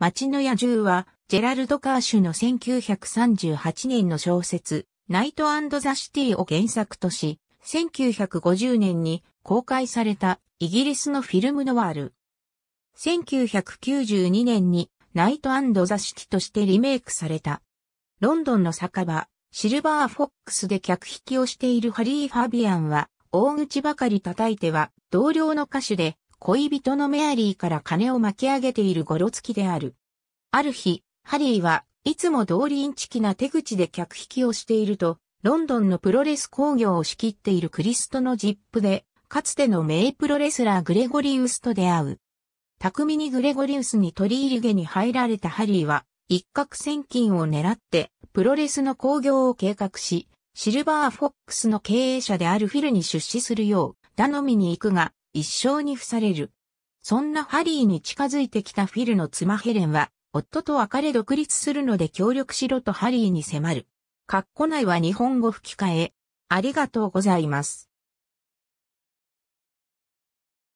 街の野獣は、ジェラルド・カーシュの1938年の小説、ナイトザ・シティを原作とし、1950年に公開されたイギリスのフィルムノワール。1992年にナイトザ・シティとしてリメイクされた。ロンドンの酒場、シルバーフォックスで客引きをしているハリー・ファビアンは、大口ばかり叩いては、同僚の歌手で、恋人のメアリーから金を巻き上げているゴロつきである。ある日、ハリーはいつも通りインチキな手口で客引きをしていると、ロンドンのプロレス興行を仕切っているクリストのジップで、かつての名プロレスラーグレゴリウスと出会う。巧みにグレゴリウスに取り入り気に入られたハリーは、一攫千金を狙って、プロレスの興行を計画し、シルバーフォックスの経営者であるフィルに出資するよう、頼みに行くが、一笑に付される。そんなハリーに近づいてきたフィルの妻ヘレンは、夫と別れ独立するので協力しろとハリーに迫る。カッコ内は日本語吹き替え。ありがとうございます。